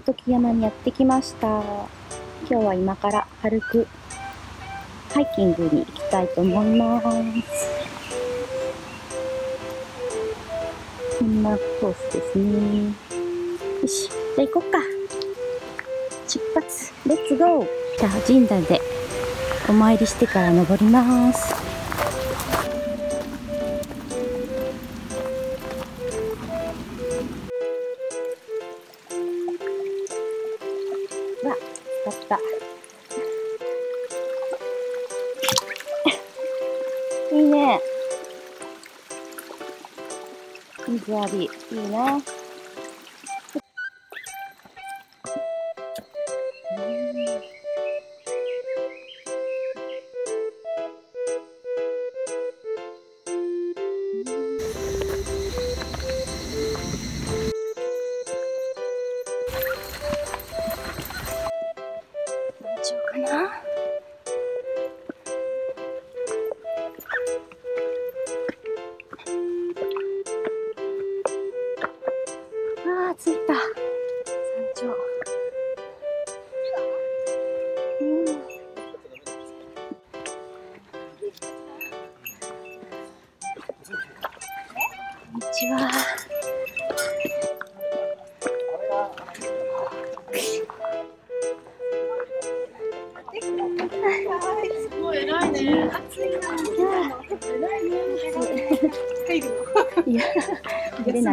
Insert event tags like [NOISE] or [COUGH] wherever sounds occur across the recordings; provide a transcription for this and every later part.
時山にやってきました。今日は今から軽くハイキングに行きたいと思います。こんなコースですね。よし、じゃあ行こっか。出発、レッツゴーじゃあ神社でお参りしてから登ります。水浴び、いいな。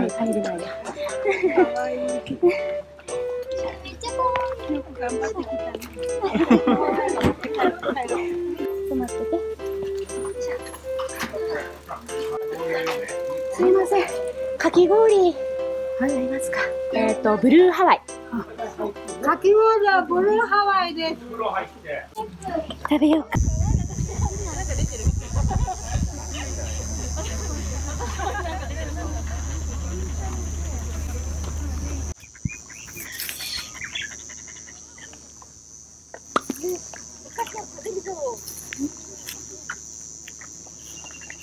入れない入れないよ可愛い。よく頑張ってきたね。ちょっと待ってて。すいません。かき氷。はい、ありますか。えっ、と、ブルーハワイ。かき氷はブルーハワイです。食べようか。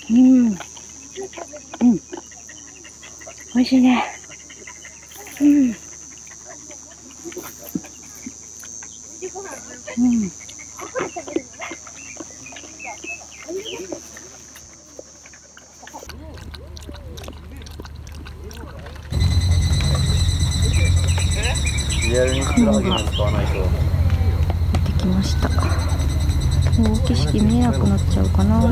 うん。うん。美味しいね。うん。うん。リアルにふくらはぎも使わないと。行ってきました。もう景色見えなくなっちゃうかな。こ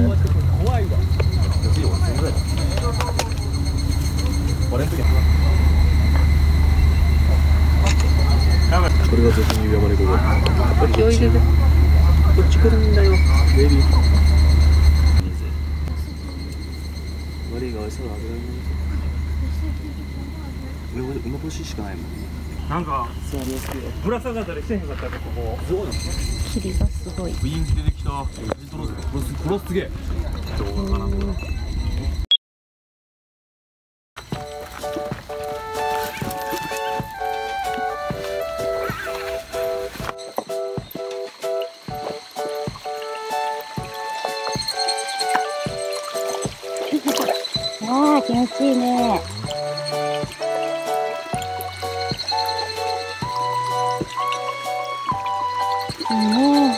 れが俗に言う山猫が。気を入れて。こっち来るんだよ。ベビー。悪いが餌があげられない。梅梅干ししかないもんね。なんか。ぶら下がったりしてへんかったねここすごいな。霧がすごい。ウィン出てきたこれすこれすげえどうかなこれ [LAUGHS] ああ、気持ちいいね。ね。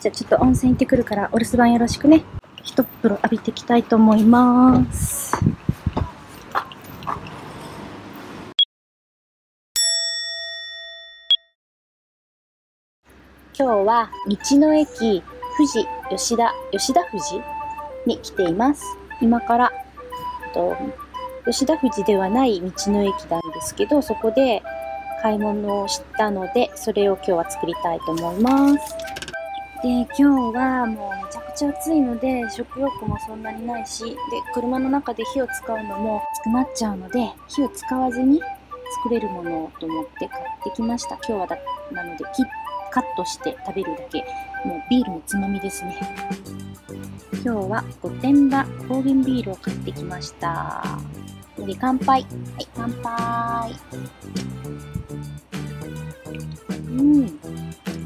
じゃあちょっと温泉行ってくるからお留守番よろしくね。一風呂浴びていきたいと思います。今日は道の駅富士吉田吉田富士に来ています。今からと吉田富士ではない道の駅なんですけど、そこで買い物をしたので、それを今日は作りたいと思います。で、今日はもうめちゃくちゃ暑いので、食欲もそんなにないし、で、車の中で火を使うのも暑くなっちゃうので、火を使わずに作れるものと思って買ってきました。今日はだ、なので、カットして食べるだけもうビールのつまみですね。今日は御殿場高原ビールを買ってきました。で乾杯。はい、乾杯。うん。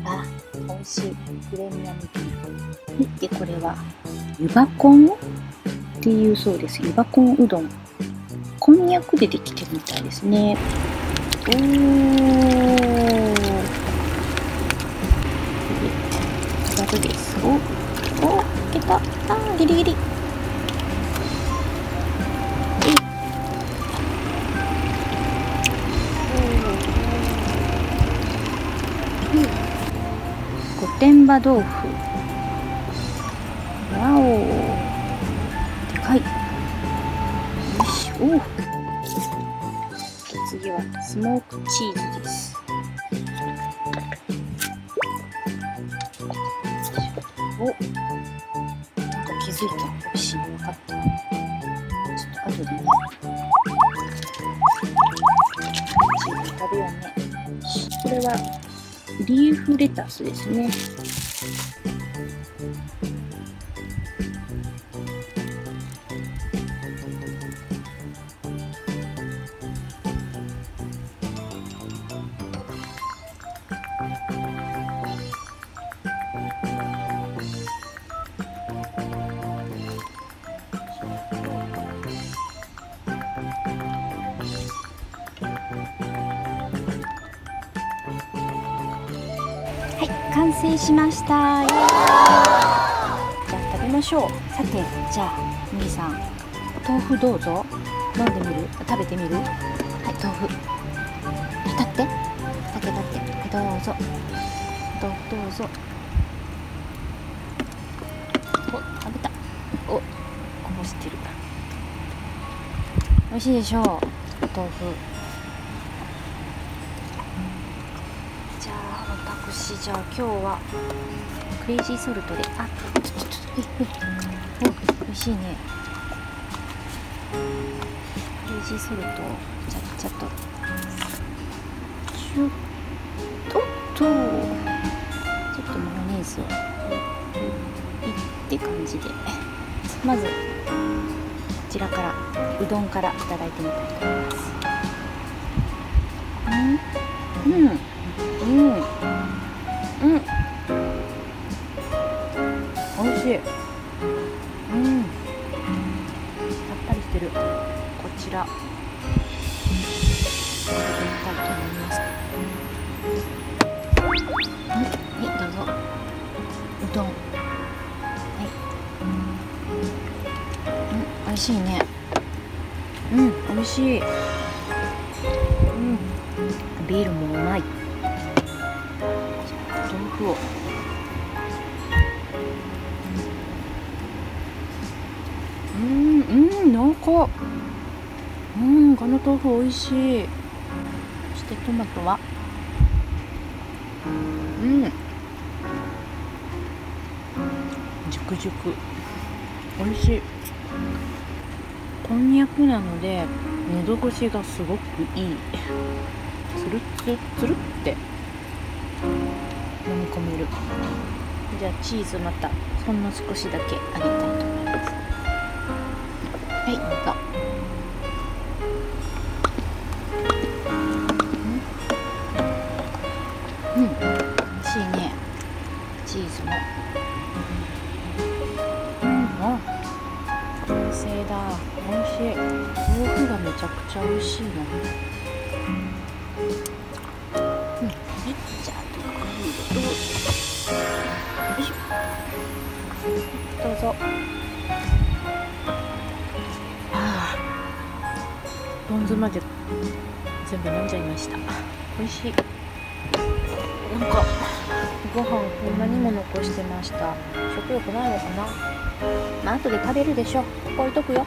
あ、美味しい。プレミアムビール。で、これは、湯葉コンっていうそうです。湯葉コンうどん。こんにゃくでできてるみたいですね。おー。豆腐。わお。でかい。よしお次はスモークチーズです。お。なんか気づいた美味しい。の分かった。ちょっと後でね。チーズ食べようね。これはリーフレタスですね。Thank you. 成しました。じゃあ食べましょう。さて、じゃあ、みりさん、豆腐どうぞ。飲んでみる？食べてみる？はい、豆腐。立って。立って立って。はい、どうぞ。豆腐どうぞ。お、食べた。お、こぼしてる。美味しいでしょう。豆腐。じゃあ私じゃあ今日はクレイジーソルトで。あちょちょちょええお美味しいね。クレイジーソルトをちゃっちゃと。ちょっと。ちょっとマヨネーズをいって感じで。まずこちらからうどんからいただいてみたいと思います。うん。うん。うん。美味しい。うん。さっぱりしてる。こちら。食べてみたいと思います。はい、はい、どうぞ。うどん。はい。うん、美味しいね。うん、美味しい。うん。ビールもうまい。豆腐をうん濃厚。うんこの豆腐美味しい。そしてトマトは。うん。熟熟美味しい。こんにゃくなので喉越しがすごくいい。つるつるつるって。飲み込める。じゃあチーズまたほんの少しだけあげたいと思います。はいどうぞ。うん。うん。美味しいね。チーズも。うん。あ完成だ美味しい。豆腐がめちゃくちゃ美味しいなうん。じゃあどうぞよいしょ。どうぞ。ポン酢まで全部飲んじゃいました。美味しい。なんかご飯こんなにも残してました。食欲ないのかな？まあ後で食べるでしょ置いとくよ。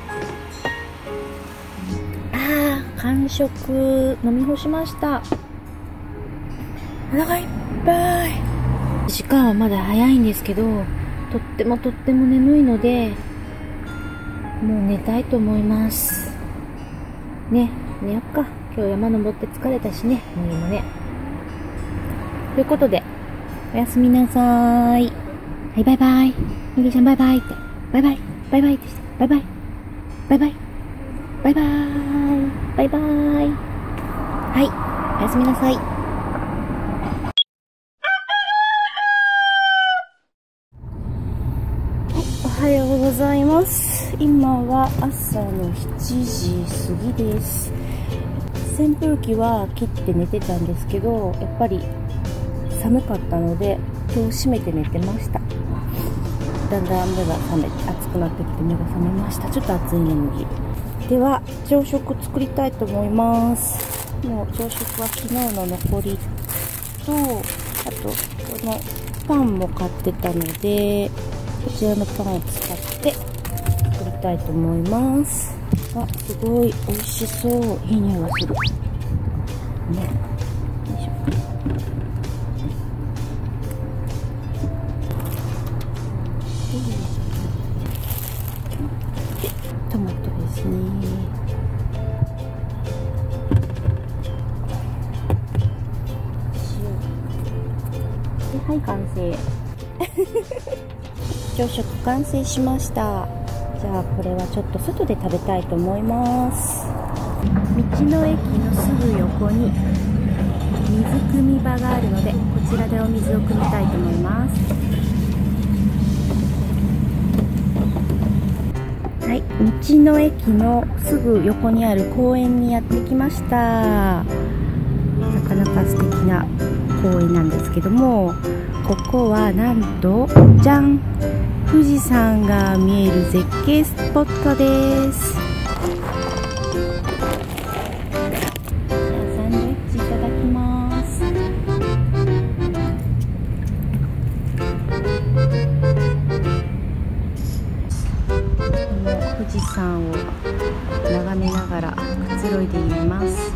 ああ完食。飲み干しました。お腹いっぱい。時間はまだ早いんですけどとってもとっても眠いのでもう寝たいと思いますね寝よっか今日山登って疲れたしね森もねということでおやすみなさーい。はい、バイバイ。みげちゃんバイバイって。バイバイ。バイバイってして。バイバイ。バイバイ。バイバイ。バイバイ。はい、おやすみなさい。おはようございます。今は朝の7時過ぎです。扇風機は切って寝てたんですけど、やっぱり寒かったので、今日閉めて寝てました。だんだん目が覚めて、暑くなってきて目が覚めました。ちょっと暑い眠り。では、朝食作りたいと思います。もう朝食は昨日の残りと、あと、このパンも買ってたので、こちらのパンを使って作りたいと思います。あ、すごい美味しそう。いい匂いがする。ね。朝食完成しました。じゃあこれはちょっと外で食べたいと思います。道の駅のすぐ横に水汲み場があるのでこちらでお水を汲みたいと思います。はい道の駅のすぐ横にある公園にやってきました。なかなか素敵な公園なんですけどもここはなんとじゃん富士山が見える絶景スポットです。じゃあサンドイッチいただきます。もう富士山を眺めながらくつろいでいます。